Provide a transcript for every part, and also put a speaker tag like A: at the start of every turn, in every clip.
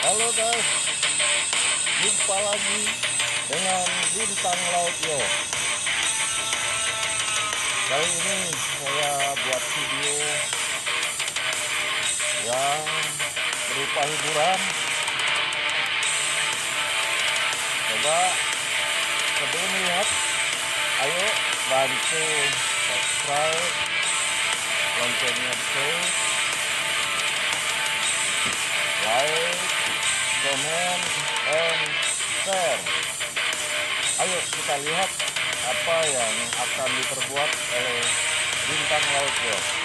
A: Halo guys, jumpa lagi dengan Bintang Laut Yo. Kali ini saya buat video yang berupa hiburan. Coba sebelum lihat, ayo bantu subscribe, loncengnya di like, comment, and share. Ayo kita lihat apa yang akan diperbuat oleh bintang laut yo.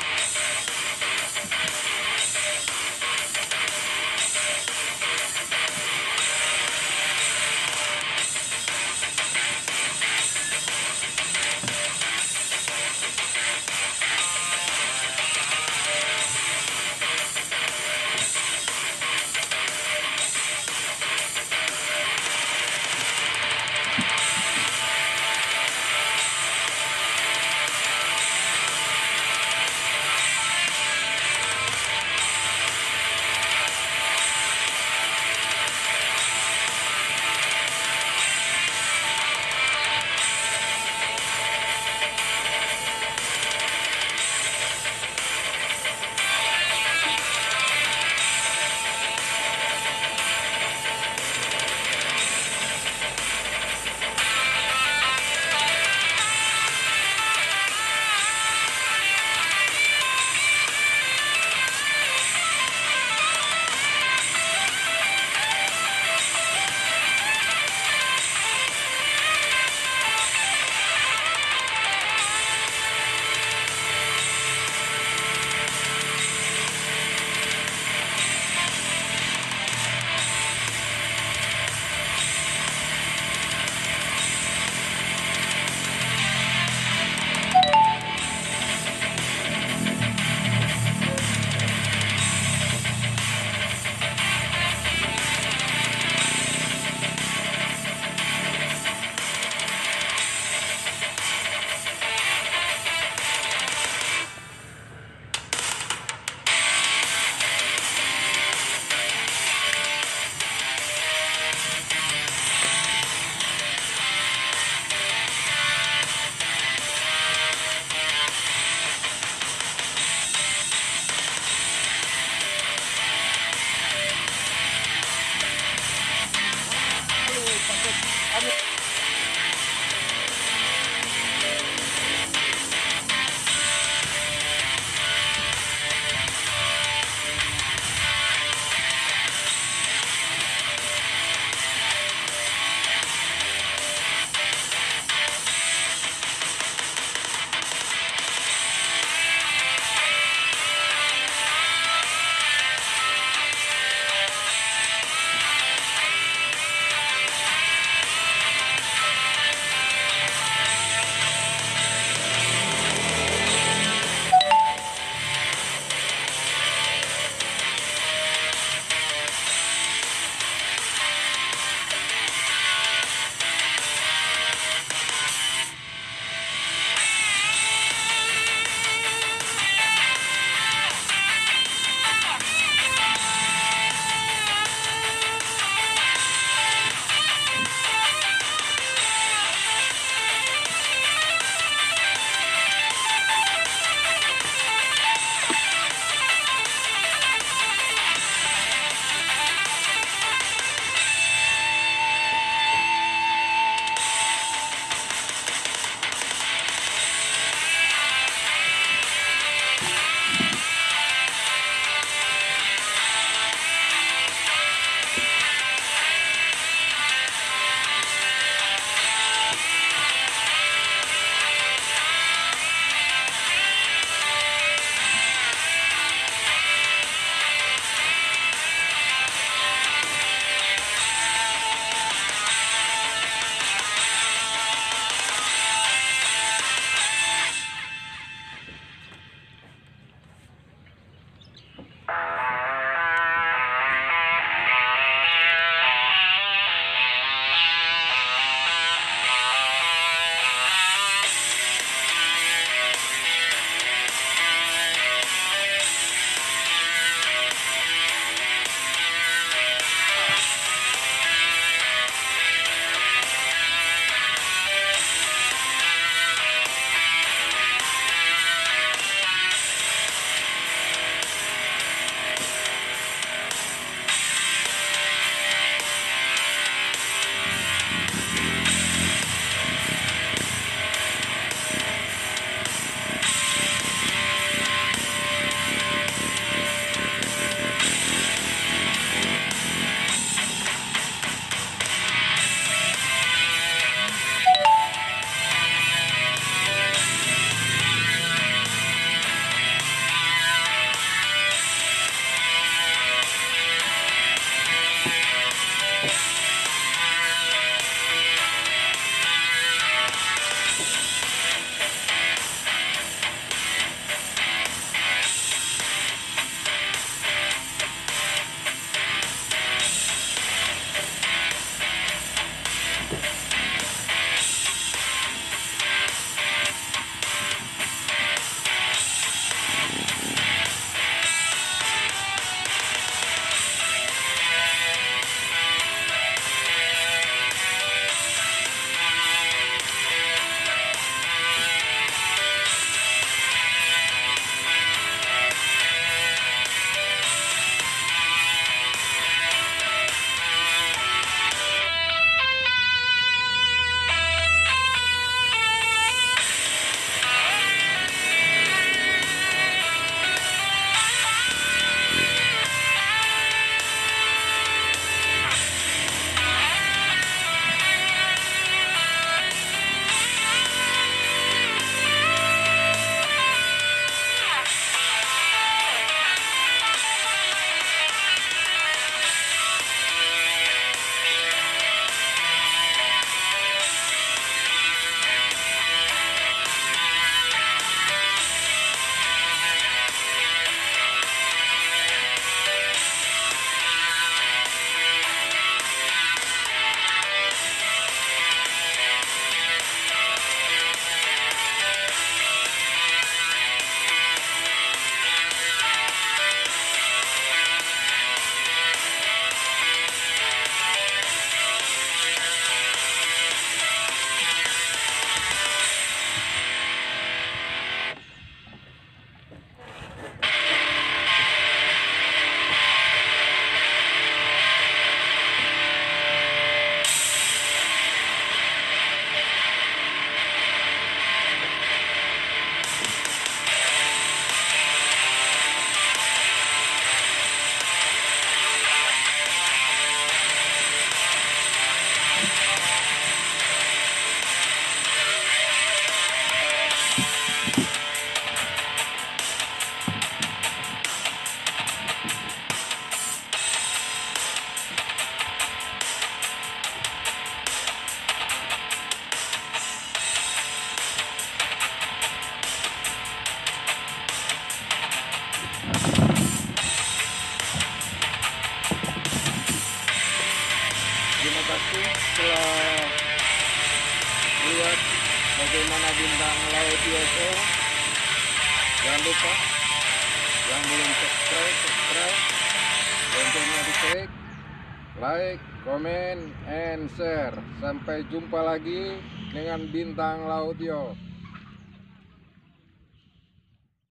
A: UFO jangan lupa yang belum subscribe subscribe. Loncengnya diklik like comment and share. Sampai jumpa lagi dengan bintang laut